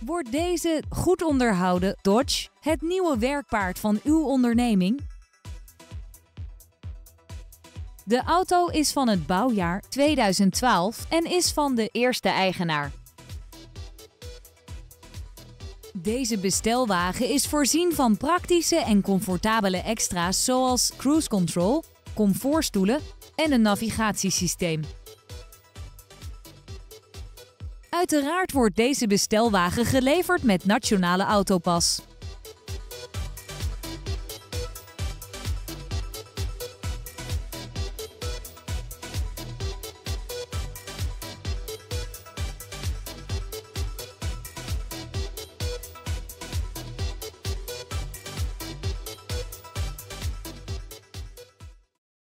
Wordt deze goed onderhouden Dodge het nieuwe werkpaard van uw onderneming? De auto is van het bouwjaar 2012 en is van de eerste eigenaar. Deze bestelwagen is voorzien van praktische en comfortabele extra's zoals cruise control, comfortstoelen en een navigatiesysteem. Uiteraard wordt deze bestelwagen geleverd met Nationale Autopas.